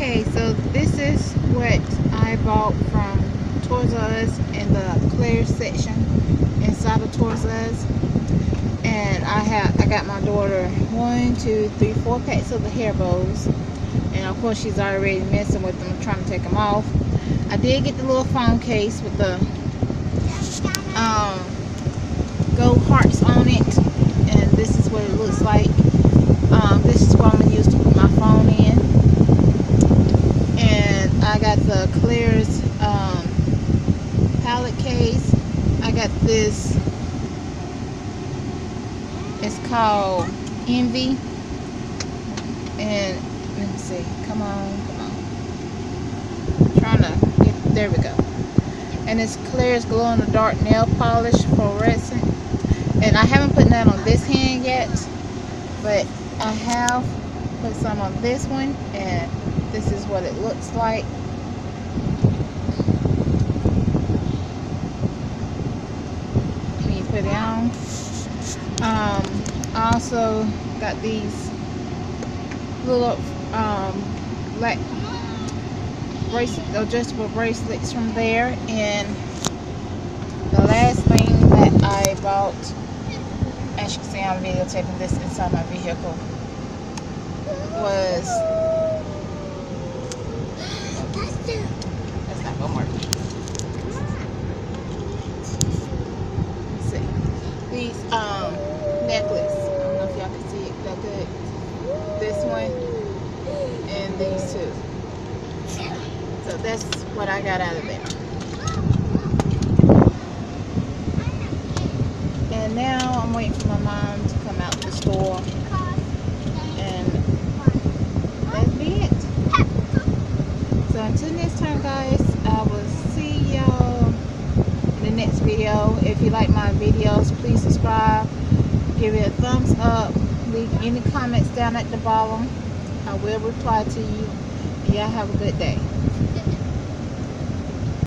Okay, so this is what I bought from Toys R Us in the Claire's section inside of Toys R Us. And I have I got my daughter one, two, three, four packs of the hair bows. And of course she's already messing with them, trying to take them off. I did get the little phone case with the um, gold hearts on it. And this is what it looks like. Um, this is what I'm going to use to put my phone in. And I got the Claire's um, palette case. I got this. It's called Envy. And let me see. Come on, come on. trying to get, there we go. And it's Claire's glow in the dark nail polish fluorescent. And I haven't put that on this hand yet, but I have put some on this one, and this is what it looks like. Can you put it on? Um, I also got these little um, black bracelet, adjustable bracelets from there, and the last thing that I bought, as you can see, I'm videotaping this inside my vehicle, was that's not gonna work. Let's see. These um necklace. I don't know if y'all can see it that good. This one and these two. So that's what I got out of there. And now I'm waiting for my mom to come out the store. And that'll be it. So until next time guys, I will see next video. If you like my videos, please subscribe. Give it a thumbs up. Leave any comments down at the bottom. I will reply to you. Y'all have a good day.